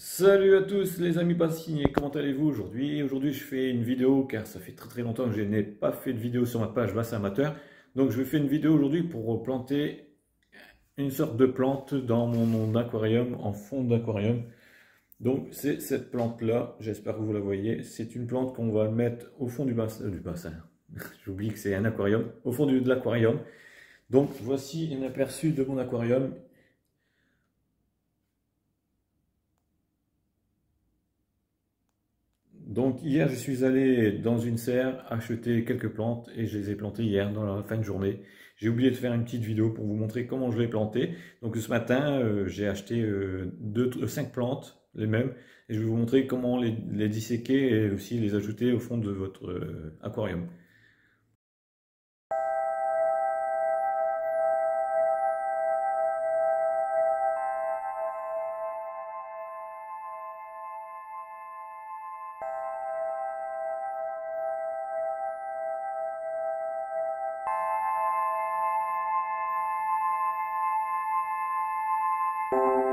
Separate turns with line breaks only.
Salut à tous les amis passionnés, comment allez-vous aujourd'hui? Aujourd'hui je fais une vidéo car ça fait très très longtemps que je n'ai pas fait de vidéo sur ma page Basse Amateur. Donc je faire une vidéo aujourd'hui pour planter une sorte de plante dans mon, aquarium, en fond d'aquarium. Donc c'est cette plante là, j'espère que vous la voyez. C'est une plante qu'on va mettre au fond du bassin. Euh, du bassin. J'oublie que c'est un aquarium, au fond de l'aquarium. Donc voici un aperçu de mon aquarium. Donc hier, je suis allé dans une serre acheter quelques plantes et je les ai plantées hier dans la fin de journée. J'ai oublié de faire une petite vidéo pour vous montrer comment je les plantais. Donc ce matin, euh, j'ai acheté euh, deux, euh, cinq plantes, les mêmes, et je vais vous montrer comment les, disséquer et aussi les ajouter au fond de votre aquarium. you